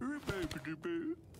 Boo-boo-boo-boo.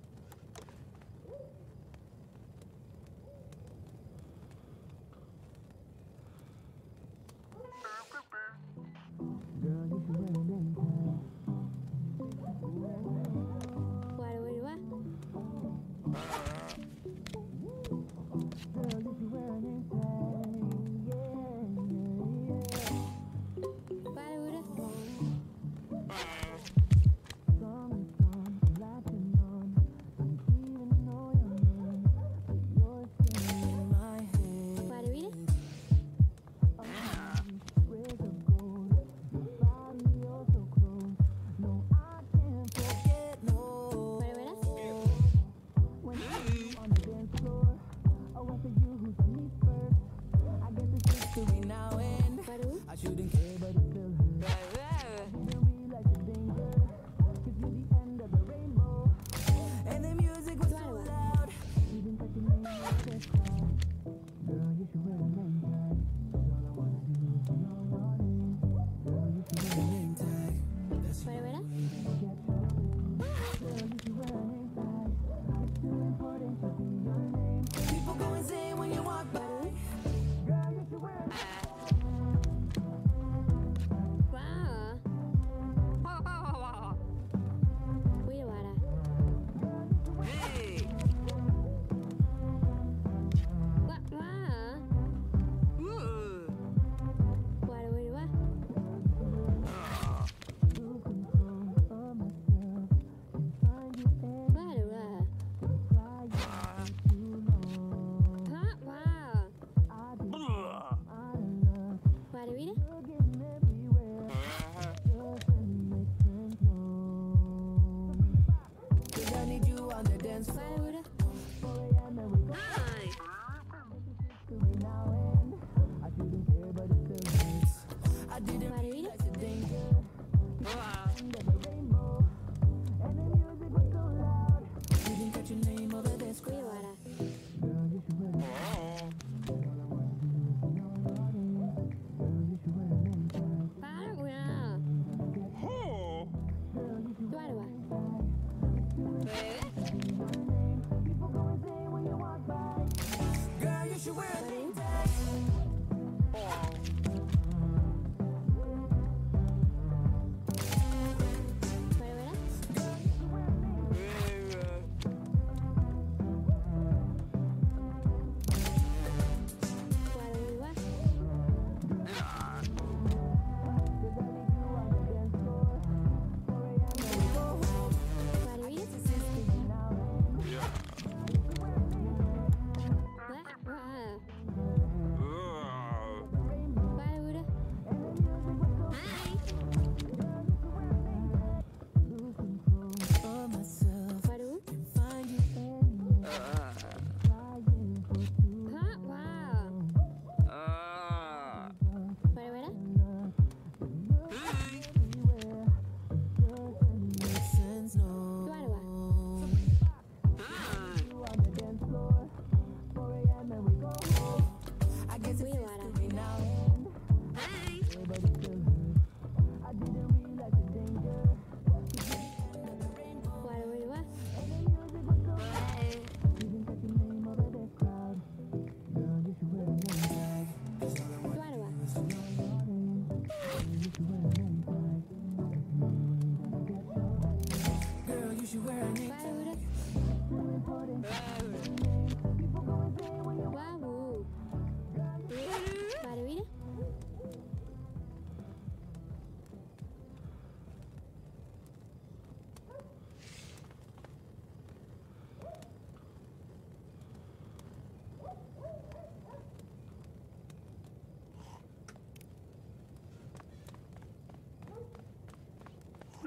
What do People